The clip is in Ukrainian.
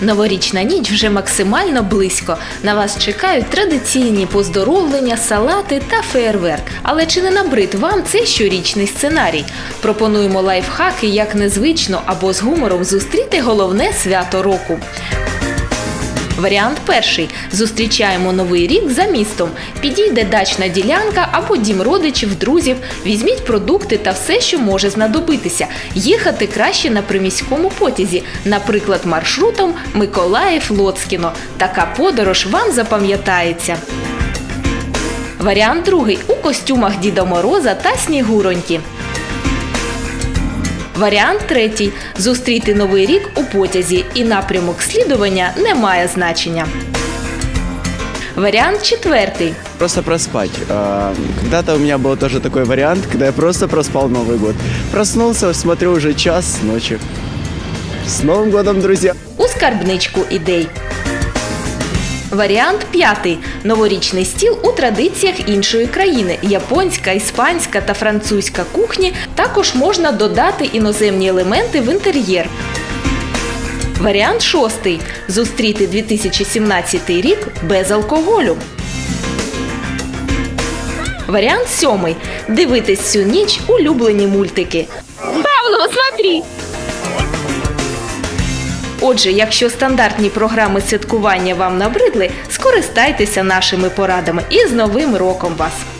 Новорічна ніч вже максимально близько. На вас чекають традиційні поздоровлення, салати та феєрверк. Але чи не набрид вам цей щорічний сценарій? Пропонуємо лайфхаки, як незвично або з гумором зустріти головне свято року. Варіант перший. Зустрічаємо новий рік за містом. Підійде дачна ділянка або дім родичів, друзів. Візьміть продукти та все, що може знадобитися. Їхати краще на приміському потязі, наприклад, маршрутом Миколаїв-Лоцкіно. Така подорож вам запам'ятається. Варіант другий у костюмах Діда Мороза та Снігуроньки. Варіант третій зустріти новий рік у потязі, і напрямок слідування не має значення. Варіант четвертий. Просто проспать. А, Когда-то у меня был тоже такой вариант, когда я просто проспал Новый год. Проснулся, смотрю, уже час ночи. С Новым годом, друзья! у скарбничку ідей. Варіант п'ятий новорічний стіл у традиціях іншої країни. Японська, іспанська та французька кухні також можна додати іноземні елементи в інтер'єр. Варіант шостий зустріти 2017 рік без алкоголю. Варіант сьомий дивитись всю ніч улюблені мультики. Павлова, смотри! Отже, якщо стандартні програми святкування вам набридли, скористайтеся нашими порадами і з Новим роком вас!